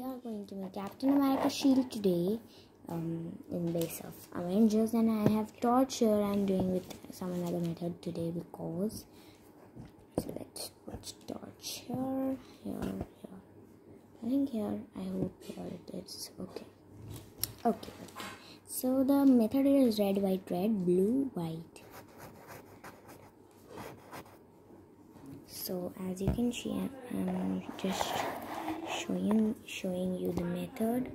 We are going to make Captain America shield today um, in base of Avengers and I have torch here I'm doing with some another method today because so let's put torch here, here, here. I think here, I hope here it is okay. Okay, okay. So the method is red, white, red, blue, white. So as you can see, I'm just showing showing you the method.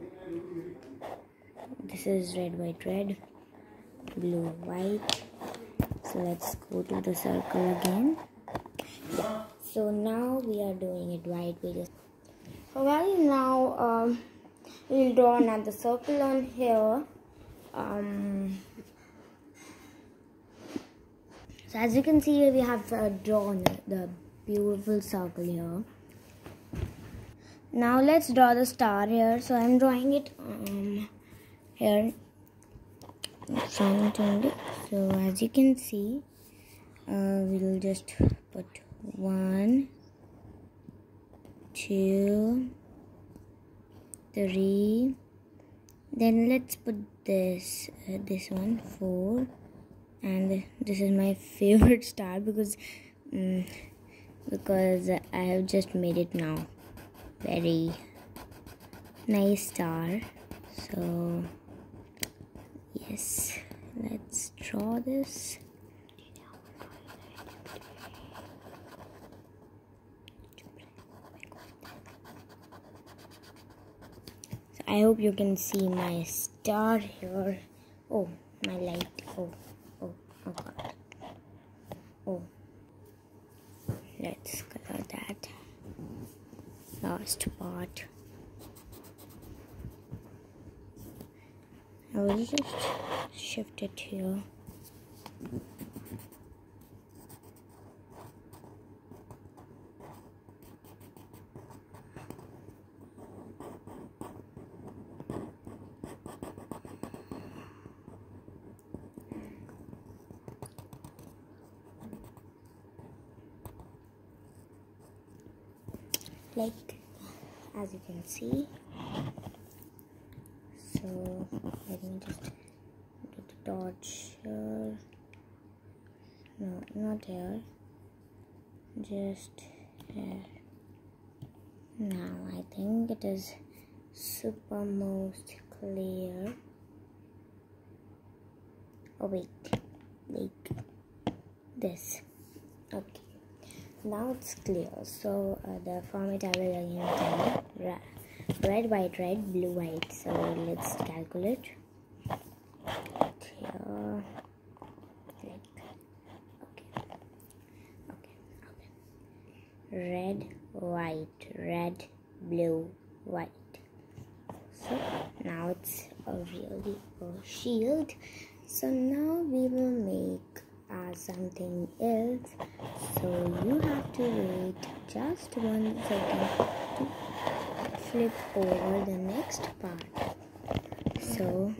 This is red white red blue white. So let's go to the circle again. Yeah. so now we are doing it white we just well now um, we'll draw another circle on here. Um, so as you can see we have uh, drawn the beautiful circle here now let's draw the star here. So i'm drawing it um, here. So as you can see uh, we'll just put one two three. Then let's put this uh, this one four. And this is my favorite star because um, because I have just made it now very nice star. So yes let's draw this. So I hope you can see my star here. Oh my light. Oh oh oh god. Oh let's that last part I will just shift it here like as you can see. So let me just do the torch here. No not here just here now I think it is super most clear. Oh wait. Like this. Okay now it's clear. So uh, the format I will again tell you red white red blue white. So let's calculate. Here like okay okay okay. Red white red blue white. So now it's a really a shield. So now we will make uh, something else so you have to wait just one second to flip over the next part. So